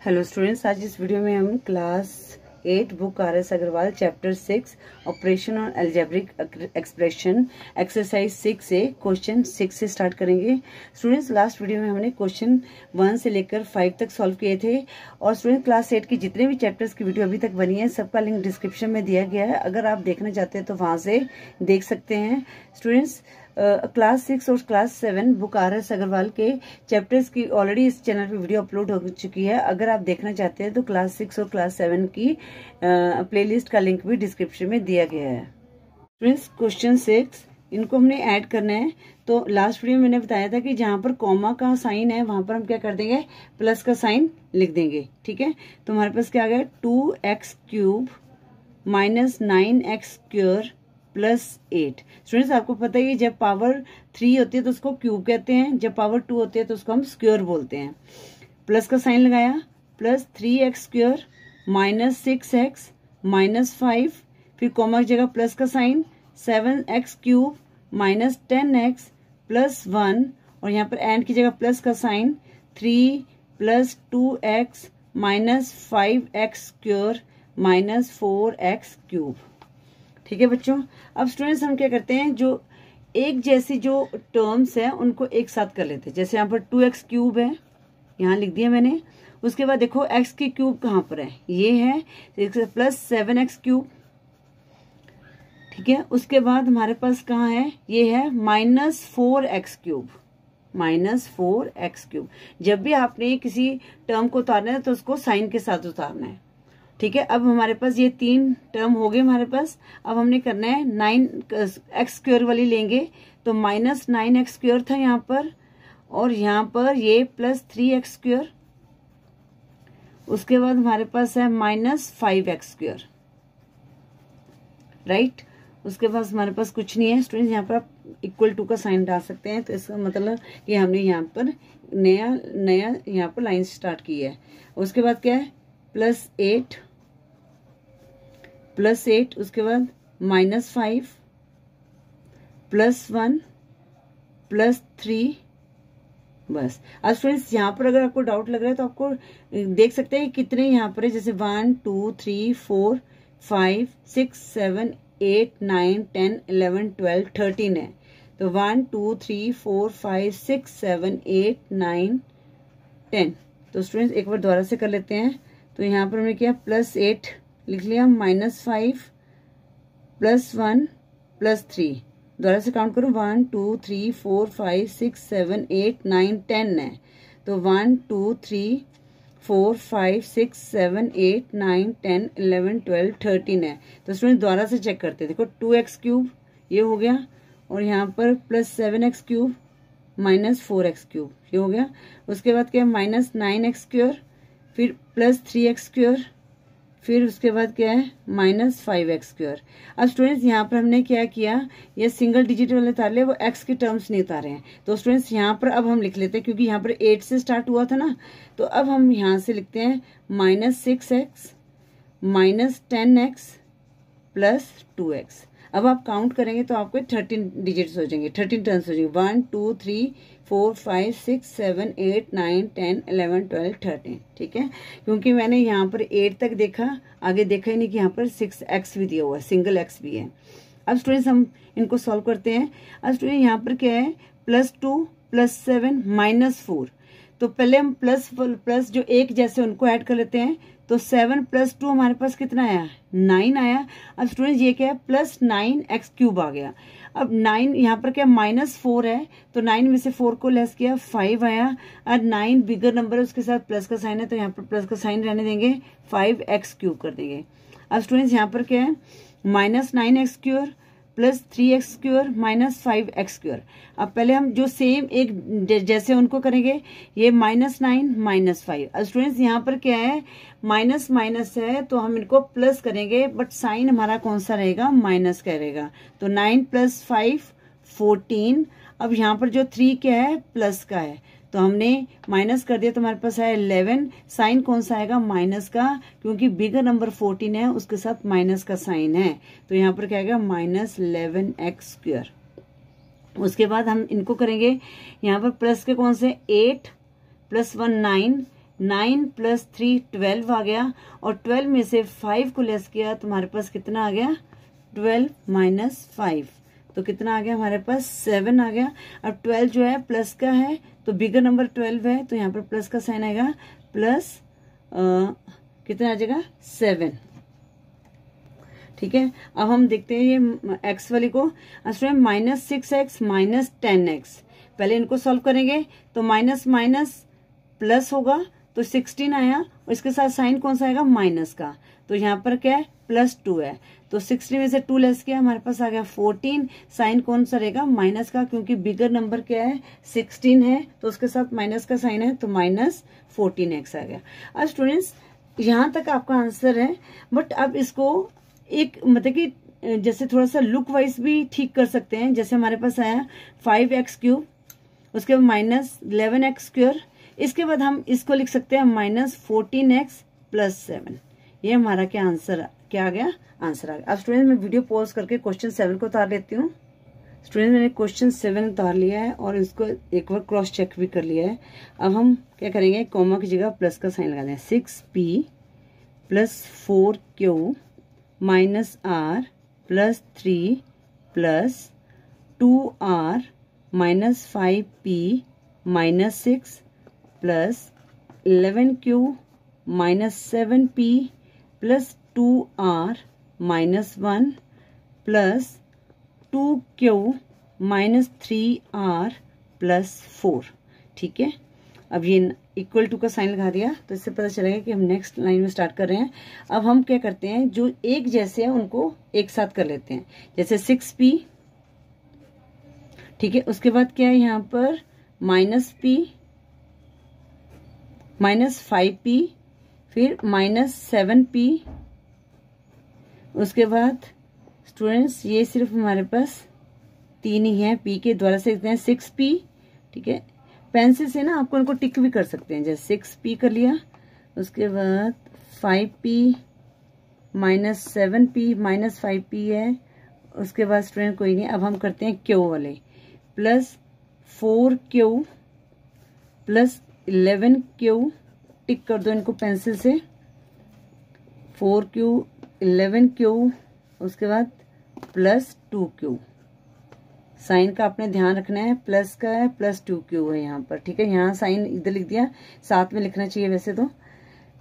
Hello students आज इस video में हम class eight book R S Agarwal chapter six operation और एल्जेब्रिक एक्सप्रेशन एक्सरसाइज सिक्स से क्वेश्चन सिक्स से स्टार्ट करेंगे। स्टूडेंट्स लास्ट वीडियो में हमने क्वेश्चन वन से लेकर फाइव तक सॉल्व किए थे। और स्टूडेंट क्लास एट की जितने भी चैप्टर्स की वीडियो अभी तक बनी है, सबका लिंक डिस्क्रिप्शन में दिया गया है। अगर आप देखना चाहते हैं तो वहाँ से देख सकते हैं। स्टूडेंट्स क्लास सिक्स और class seven book R S Agarwal के चैप्टर्स की। ऑलरेडी इस चैनल पे वीडियो अपलोड हो चुकी है। अगर आप देखना चाहते हैं तो क्लास सिक्स और क्लास सेवन की प्लेलिस्ट का लिंक भी डिस्क्रिप्शन में दिया गया है। फ्रेंड्स क्वेश्चन सिक्स इनको हमने ऐड करना है। तो लास्ट वीडियो में मैंने बताया था कि जहाँ पर कॉमा का साइन है, वहाँ पर हम क्या कर देंगे? प्लस का साइन लिख देंगे, ठीक है? तो हमारे पास क्या आ गया? Two x cube minus nine x square plus eight. Students आपको पता है जब पावर थ्री होती है तो उसको क्यूब कहते हैं, जब पावर टू होती है तो उसको हम स्क्योर बोलते हैं। प्लस का साइन लगाया plus three x square minus six x minus five फिर कॉमा की जगह प्लस का sign seven x cube minus ten x plus one और यहाँ पर एंड की जगह प्लस का sign three plus two x minus five x square minus four x cube ठीक है बच्चों? अब स्टूडेंट्स हम क्या करते हैं? जो एक जैसी जो टर्म्स है, उनको एक साथ कर लेते हैं। जैसे यहाँ पर टू एक्स क्यूब है, यहाँ लिख दिया मैंने। उसके बाद देखो एक्स की क्यूब कहाँ पर है? ये है प्लस सेवन एक्स क्यूब ठीक है? उसके बाद हमारे पास कहाँ है? ये है minus four x cube minus four x cube जब भी आपने किसी टर्म को उतारना है तो उसको साइन के साथ उतारना है। ठीक है? अब हमारे पास ये तीन टर्म हो गए हमारे पास। अब हमने करना है नाइन एक्स स्क्वेयर वाली लेंगे। तो माइनस नाइन एक्स स्क्वेयर था यहाँ पर और यहाँ पर ये प्लस थ्री एक्स स्क्वेयर उसके बाद हमारे पास है minus five x square right उसके पास हमारे पास कुछ नहीं है। स्टूडेंट यहाँ पर आप इक्वल टू का साइन डाल सकते हैं। तो इसका मतलब कि हमने यहाँ पर नया नया यहाँ पर लाइन स्टार्ट की है। उसके बाद क्या है? प्लस एट प्लस एट, उसके बाद minus five, plus one, plus three, बस। अब फ्रेंड्स, यहाँ पर अगर आपको डाउट लग रहा है तो आपको देख सकते हैं कितने यहाँ पर है, जैसे one, two, three, four, five, six, seven, eight, nine, ten, eleven, twelve, thirteen है। तो one, two, three, four, five, six, seven, eight, nine, ten. तो स्टूडेंट्स, एक बार दोबारा से कर लेते हैं। तो यहाँ पर हमने किया प्लस एट लिख लिया minus five plus one plus three दोबारा से काउंट करो one two three four five six seven eight nine ten है। तो one two three four five six seven eight nine ten eleven twelve thirteen है। तो student दोबारा से check करते देखो टू एक्स क्यूब ये हो गया। और यहाँ पर plus seven x cube minus four x cube ये हो गया। उसके बाद क्या माइनस नाइन एक्स स्क्र फिर प्लस थ्री एक्स स्क्र फिर उसके बाद क्या है? माइनस फाइव एक्स स्क्र अब स्टूडेंट्स यहाँ पर हमने क्या किया? ये सिंगल डिजिट वाले ताले वो एक्स के टर्म्स नहीं उतारे हैं। तो स्टूडेंट्स यहाँ पर अब हम लिख लेते हैं, क्योंकि यहाँ पर एट से स्टार्ट हुआ था ना। तो अब हम यहाँ से लिखते हैं minus six x minus ten x plus two x अब आप काउंट करेंगे तो आपको थर्टीन डिजिट्स हो जाएँगे। थर्टीन टर्न्स हो जाएँगे। One two three four five six seven eight nine ten eleven twelve thirteen ठीक है? क्योंकि मैंने यहाँ पर एट तक देखा, आगे देखा ही नहीं कि यहाँ पर सिक्स एक्स भी दिया हुआ सिंगल एक्स भी है। अब स्टूडेंट्स हम इनको सॉल्व करते हैं। अब स्टूडेंट यहाँ पर क्या है? Plus two plus seven minus four तो पहले हम प्लस प्लस जो एक जैसे उनको ऐड कर लेते हैं तो सेवन प्लस टू हमारे पास कितना आया? नाइन आया। अब स्टूडेंट ये क्या है? प्लस नाइन एक्स क्यूब आ गया। अब नाइन यहाँ पर क्या माइनस फोर है? तो नाइन में से फोर को लेस किया फाइव आया। और नाइन बिगर नंबर है, उसके साथ प्लस का साइन है तो यहाँ पर प्लस का साइन रहने देंगे। फाइव एक्स क्यूब कर देंगे। अब स्टूडेंट्स यहाँ पर क्या है? Minus nine x cube plus three x square minus five x square अब पहले हम जो सेम एक जैसे उनको करेंगे, ये minus nine minus five students यहाँ पर क्या है? माइनस माइनस है तो हम इनको प्लस करेंगे बट साइन हमारा कौन सा रहेगा? माइनस का रहेगा. तो नाइन प्लस फाइव फोर्टीन अब यहाँ पर जो थ्री क्या है? प्लस का है. तो हमने माइनस कर दिया तो हमारे पास आया इलेवन। साइन कौन सा आएगा? माइनस का, क्योंकि बिगर नंबर फोर्टीन है, उसके साथ माइनस का साइन है। तो यहाँ पर क्या आएगा? माइनस इलेवन एक्स स्क्र उसके बाद हम इनको करेंगे। यहाँ पर प्लस के कौन से? Eight plus one nine. Nine plus three twelve आ गया। और ट्वेल्व में से फाइव को लेस किया तुम्हारे पास कितना आ गया? Twelve minus five. तो कितना आ गया हमारे पास? सेवन आ गया। अब ट्वेल्व जो है प्लस का है तो बिगर नंबर ट्वेल्व है तो यहाँ पर प्लस का साइन आएगा। प्लस आ, कितना आ जाएगा? सेवन ठीक है? अब हम देखते हैं ये एक्स वाली को। Student minus six x minus ten x पहले इनको सॉल्व करेंगे तो माइनस माइनस प्लस होगा तो सिक्सटीन आया और इसके साथ साइन कौन सा आएगा? माइनस का। तो यहाँ पर क्या है? प्लस टू है। तो सिक्सटी में से टू लेस किया, हमारे पास आ गया फोर्टीन साइन कौन सा रहेगा? माइनस का, क्योंकि बिगर नंबर क्या है? सिक्सटीन है तो उसके साथ माइनस का साइन है तो माइनस फोर्टीन एक्स आ गया। अब स्टूडेंट्स यहाँ तक आपका आंसर है बट अब इसको एक मतलब कि, जैसे थोड़ा सा लुक वाइज भी ठीक कर सकते हैं। जैसे हमारे पास आया फाइव एक्स क्यूब उसके बाद माइनस इलेवन एक्स स्क्र इसके बाद हम इसको लिख सकते हैं minus fourteen x plus seven ये हमारा क्या आंसर क्या आ गया? आंसर आ गया। अब स्टूडेंट मैं वीडियो पॉज करके क्वेश्चन सेवन को उतार लेती हूँ। स्टूडेंट मैंने क्वेश्चन सेवन उतार लिया है और इसको एक बार क्रॉस चेक भी कर लिया है। अब हम क्या करेंगे? कॉमा की जगह प्लस का साइन लगा दें six p plus four q minus r plus three plus two r minus five p minus six plus eleven q minus seven p plus two r minus one plus two q minus three r plus four. ठीक है? अब ये equal to का sign लगा दिया तो इससे पता चलेगा कि हम नेक्स्ट लाइन में स्टार्ट कर रहे हैं। अब हम क्या करते हैं, जो एक जैसे हैं, उनको एक साथ कर लेते हैं। जैसे सिक्स पी ठीक है? उसके बाद क्या है यहाँ पर? Minus p minus five p फिर माइनस सेवन पी उसके बाद स्टूडेंट्स ये सिर्फ़ हमारे पास तीन ही है पी के द्वारा से लिखते हैं सिक्स पी ठीक है? पेंसिल से ना आपको उनको टिक भी कर सकते हैं, जैसे सिक्स पी कर लिया, उसके बाद five p minus seven p minus five p है, उसके बाद स्टूडेंट कोई नहीं, अब हम करते हैं क्यू वाले plus four q plus eleven q tick कर दो इनको पेंसिल से। फोर क्यू, इलेवन क्यू, उसके बाद प्लस टू क्यू। साइन का आपने ध्यान रखना है, प्लस का है, प्लस टू क्यू है यहाँ पर, ठीक है? यहाँ साइन इधर लिख दिया, साथ में लिखना चाहिए वैसे तो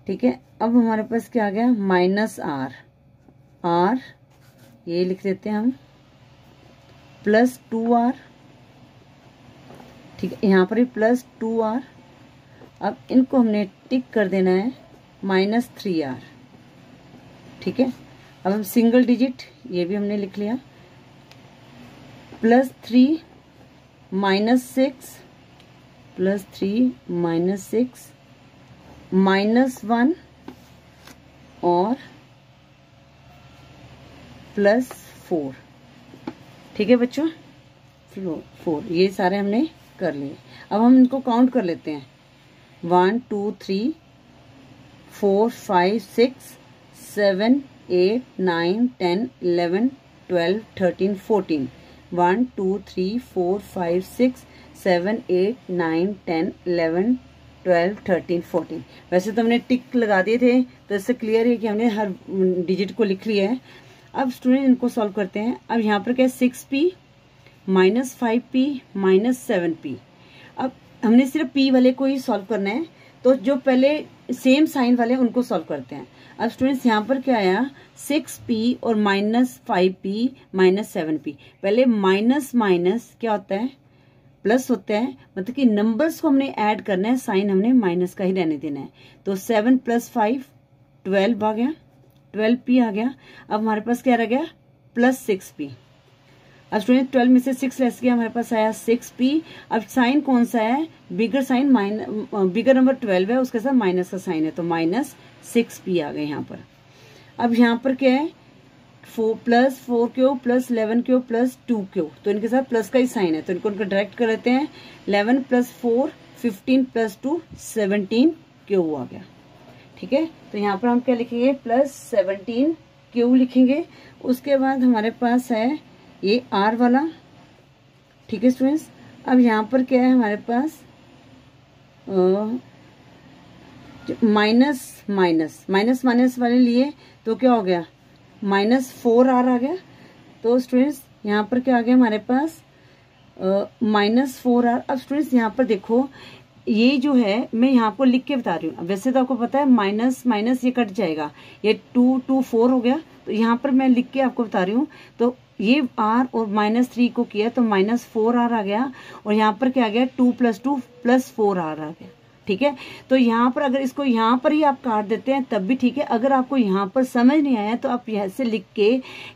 ठीक है? अब हमारे पास क्या आ गया? Minus are. आर, ये लिख देते हैं हम। प्लस टू आर, ठीक है? यहाँ पर भी प्लस टू आर अब इनको हमने टिक कर देना है माइनस थ्री आर। ठीक है? अब हम सिंगल डिजिट, ये भी हमने लिख लिया। Plus three minus six, plus three minus six, minus one, और प्लस फोर। ठीक है बच्चों? फोर ये सारे हमने कर लिए। अब हम इनको काउंट कर लेते हैं। One, two, three, four, five, six, seven, eight, nine, ten, eleven, twelve, thirteen, fourteen. One, two, three, four, five, six, seven, eight, nine, ten, eleven, twelve, thirteen, fourteen. वैसे तो हमने टिक लगा दिए थे तो इससे क्लियर है कि हमने हर डिजिट को लिख लिया है। अब स्टूडेंट इनको सॉल्व करते हैं। अब यहाँ पर क्या है? Six p minus five p minus seven p अब हमने सिर्फ़ पी वाले को ही सॉल्व करना है। तो जो पहले सेम साइन वाले उनको सॉल्व करते हैं। अब स्टूडेंट्स यहाँ पर क्या आया? सिक्स पी और minus five p minus seven p पहले माइनस माइनस क्या होता है? प्लस होता है। मतलब कि नंबर्स को हमने ऐड करना है साइन हमने माइनस का ही रहने देना है। तो सेवन प्लस फाइव ट्वेल्व आ गया। ट्वेल्व पी आ गया। अब हमारे पास क्या रह गया? प्लस सिक्स पी अब स्टूडेंट ट्वेल्व में से सिक्स लेस किया, हमारे पास आया सिक्स पी अब साइन कौन सा है? Bigger sign mine bigger number twelve है, उसके साथ माइनस का साइन है तो माइनस सिक्स पी आ गए यहाँ पर। अब यहाँ पर क्या है? Four plus four q plus eleven q plus two q तो इनके साथ प्लस का ही साइन है तो इनको उनको डायरेक्ट कर लेते हैं। Eleven plus four fifteen plus two seventeen q आ गया। ठीक है? तो यहाँ पर हम क्या लिखेंगे? प्लस सेवनटीन क्यू लिखेंगे। उसके बाद हमारे पास है ये आर वाला। ठीक है स्टूडेंट्स अब यहाँ पर क्या है हमारे पास? माइनस माइनस माइनस माइनस वाले लिए तो क्या हो गया? माइनस फोर आर आ गया। तो स्टूडेंट्स यहाँ पर क्या आ गया हमारे पास? माइनस फोर आर अब स्टूडेंट्स यहाँ पर देखो, ये जो है, मैं यहाँ पर लिख के बता रही हूँ। वैसे तो आपको पता है माइनस माइनस ये कट जाएगा। ये टू टू फोर हो गया। तो यहाँ पर मैं लिख के आपको बता रही हूँ। तो ये आर और माइनस थ्री को किया तो माइनस फोर आर आ गया और यहाँ पर क्या आ गया? Two plus two plus four r आ गया। ठीक है? तो यहाँ पर अगर इसको यहाँ पर ही आप काट देते हैं, तब भी ठीक है। अगर आपको यहाँ पर समझ नहीं आया तो आप ऐसे लिख के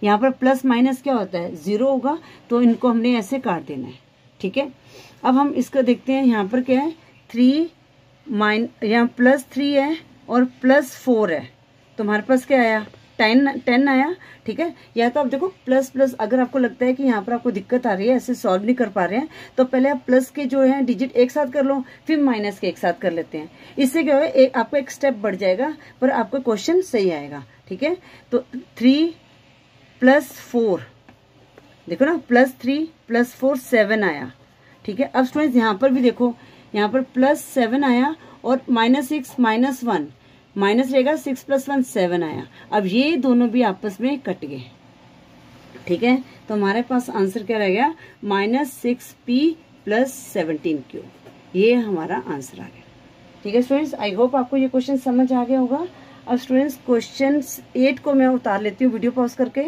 यहाँ पर प्लस माइनस क्या होता है? ज़ीरो होगा तो इनको हमने ऐसे काट देना है। ठीक है? अब हम इसको देखते हैं, यहाँ पर क्या है? थ्री माइन यहाँ प्लस थ्री है और प्लस फोर है। तुम्हारे पास क्या आया? टेन टेन आया, ठीक है? या तो आप देखो प्लस प्लस अगर आपको लगता है कि यहाँ पर आपको दिक्कत आ रही है, ऐसे सॉल्व नहीं कर पा रहे हैं तो पहले आप प्लस के जो है डिजिट एक साथ कर लो, फिर माइनस के एक साथ कर लेते हैं। इससे क्या है आपको एक स्टेप बढ़ जाएगा, पर आपका क्वेश्चन सही आएगा, ठीक है? तो थ्री प्लस फोर देखो ना plus three plus four seven आया, ठीक है? अब स्टूडेंट्स यहाँ पर भी देखो, यहाँ पर प्लस सेवन आया, और minus six minus one minus रहेगा सिक्स प्लस वन सेवन आया। अब ये दोनों भी आपस में कट गए। ठीक है? तो हमारे पास आंसर क्या रह गया? Minus six p plus seventeen q ये हमारा आंसर आ गया। ठीक है स्टूडेंट्स आई होप आपको ये क्वेश्चन समझ आ गया होगा। अब स्टूडेंट्स क्वेश्चन एट को मैं उतार लेती हूँ वीडियो पॉज करके।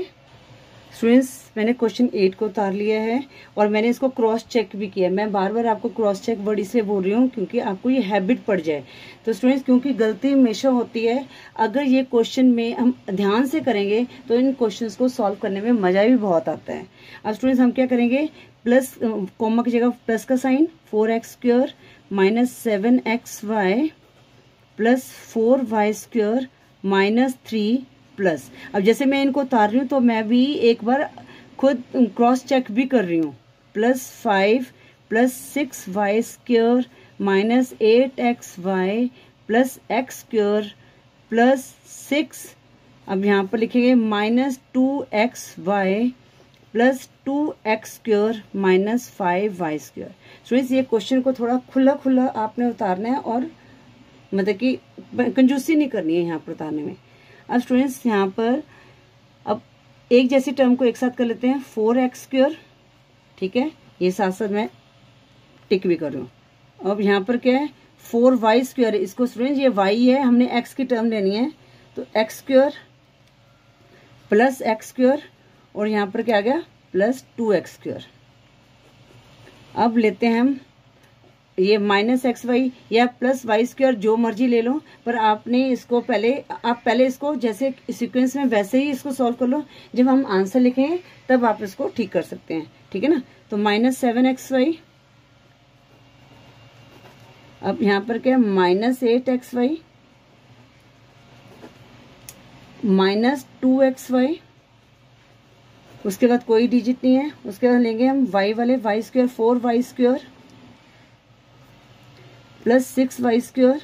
स्टूडेंट्स मैंने क्वेश्चन एट को उतार लिया है और मैंने इसको क्रॉस चेक भी किया मैं बार बार आपको क्रॉस चेक वर्ड इसलिए बोल रही हूँ क्योंकि आपको ये हैबिट पड़ जाए। तो स्टूडेंट्स क्योंकि गलती हमेशा होती है, अगर ये क्वेश्चन में हम ध्यान से करेंगे तो इन क्वेश्चन को सॉल्व करने में मज़ा भी बहुत आता है। अब स्टूडेंट्स हम क्या करेंगे? प्लस कॉमा की जगह प्लस का sign four x square minus seven x y plus four y square minus three plus. अब जैसे मैं इनको उतार रही हूँ तो मैं भी एक बार खुद क्रॉस चेक भी कर रही हूँ। Plus five plus six y square minus eight x y plus x square plus six अब यहाँ पर लिखेंगे minus two x y plus two x square minus five y square students ये क्वेश्चन को थोड़ा खुला खुला आपने उतारना है और मतलब कि कंजूसी नहीं करनी है यहाँ पर उतारने में। अब स्टूडेंट्स यहाँ पर अब एक जैसी टर्म को एक साथ कर लेते हैं फोर एक्स स्क्र ठीक है? ये साथ साथ मैं टिक भी कर अब यहाँ पर क्या है? फोर वाई स्क्र इसको स्टूडेंट ये वाई है, हमने एक्स की टर्म लेनी है तो x square plus x square और यहाँ पर क्या आ गया? प्लस टू एक्स स्क्र अब लेते हैं हम ये माइनस एक्स वाई या प्लस वाई स्क्वायर जो मर्ज़ी ले लो, पर आपने इसको पहले, आप पहले इसको जैसे सीक्वेंस में वैसे ही इसको सॉल्व कर लो। जब हम आंसर लिखें, तब आप इसको ठीक कर सकते हैं। ठीक है ना? तो माइनस सेवन एक्स वाई अब यहाँ पर क्या minus eight x y minus two x y उसके बाद कोई डिजिट नहीं है। उसके बाद लेंगे हम वाई वाले y square four y square plus six y square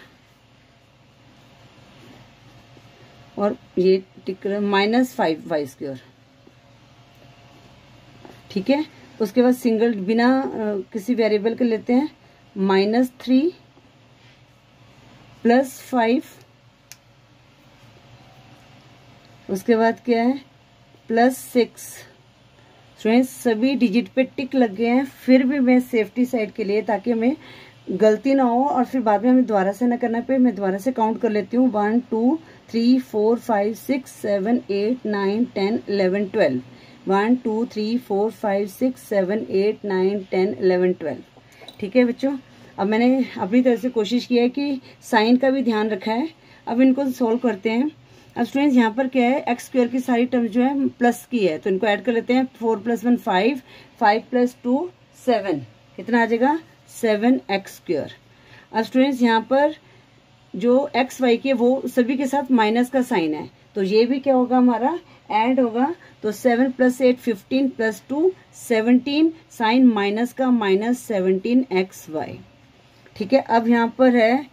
और ये tick minus five y square ठीक है? उसके बाद सिंगल बिना किसी वेरिएबल के लेते हैं। Minus three plus five. उसके बाद क्या है? Plus six. स्टूडेंट्स सभी डिजिट पे टिक लग गए हैं। फिर भी मैं सेफ्टी साइड के लिए, ताकि हमें गलती ना हो और फिर बाद में हमें दोबारा से ना करना पे मैं दोबारा से काउंट कर लेती हूँ। One two three four five six seven eight nine ten eleven twelve one two three four five six seven eight nine ten eleven twelve ठीक है बच्चों? अब मैंने अपनी तरफ़ से कोशिश की है कि साइन का भी ध्यान रखा है। अब इनको सॉल्व करते हैं। अब स्टूडेंट्स यहाँ पर क्या है? एक्स स्क्वायर की सारी टर्म जो है प्लस की है। तो इनको ऐड कर लेते हैं। Four plus one five five plus two seven कितना आ जाएगा? सेवन एक्स स्क्र अब स्टूडेंट्स यहाँ पर जो एक्स वाई के, वो सभी के साथ माइनस का साइन है। तो ये भी क्या होगा हमारा? ऐड होगा। तो seven plus eight fifteen plus two seventeen sign minus का माइनस सेवनटीन एक्स वाई ठीक है? अब यहाँ पर है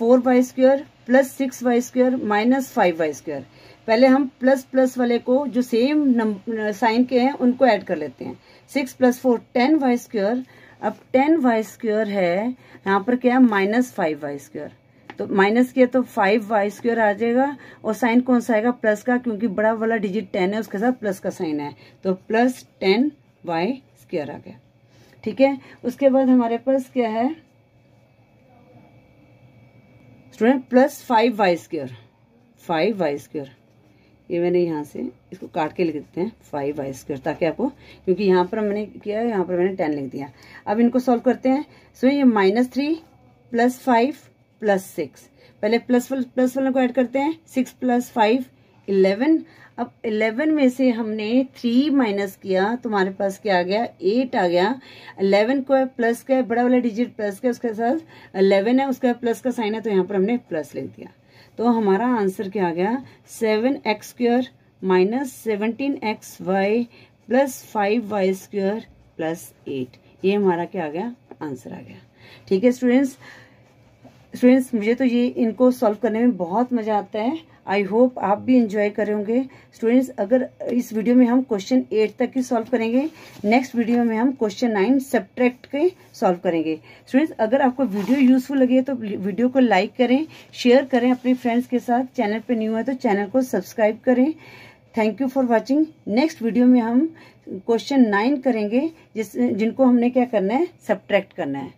four y square plus six y square minus five y square पहले हम प्लस प्लस वाले को जो सेम साइन के हैं, उनको ऐड कर लेते हैं। Six plus four ten y square अब टेन वाई स्क्र है, यहाँ पर क्या है? माइनस फाइव वाई स्क्र तो माइनस किया तो फाइव वाई स्क्र आ जाएगा, और साइन कौन सा आएगा? प्लस का, क्योंकि बड़ा वाला डिजिट टेन है, उसके साथ प्लस का साइन है। तो प्लस टेन वाई स्क्र आ गया। ठीक है? उसके बाद हमारे पास क्या है? Student, plus five y square. Five y square. ये मैंने यहाँ से इसको काट के लिख देते हैं फाइव वाई स्क्वेयर ताकि आपको, क्योंकि यहाँ पर मैंने किया है, यहाँ पर मैंने टेन लिख दिया। अब इनको सॉल्व करते हैं। सो ये minus three plus five plus six पहले प्लस प्लस वाले को ऐड करते हैं। सिक्स प्लस फाइव इलेवन अब इलेवन में से हमने थ्री माइनस किया। तुम्हारे पास क्या आ गया? एट आ गया। इलेवन को प्लस का बड़ा वाला डिजिट प्लस का उसके साथ इलेवन है, उसका प्लस का साइन है तो यहाँ पर हमने प्लस लिख दिया। तो हमारा आंसर क्या आ गया? Seven x square minus seventeen x y plus five y square plus eight. ये हमारा क्या आ गया? आंसर आ गया। ठीक है, स्टूडेंट्स? स्टूडेंट्स मुझे तो ये इनको सॉल्व करने में बहुत मज़ा आता है। आई होप आप भी इंजॉय करेंगे स्टूडेंट्स अगर इस वीडियो में हम क्वेश्चन एट तक ही सॉल्व करेंगे नेक्स्ट वीडियो में हम क्वेश्चन नाइन सब्ट्रैक्ट के सॉल्व करेंगे। स्टूडेंट्स अगर आपको वीडियो यूजफुल लगे तो वीडियो को लाइक करें शेयर करें अपने फ्रेंड्स के साथ। चैनल पर न्यू है तो चैनल को सब्सक्राइब करें। Thank you for watching next video में हम क्वेश्चन नाइन करेंगे, जिस जिनको हमने क्या करना है सब्ट्रैक्ट करना है।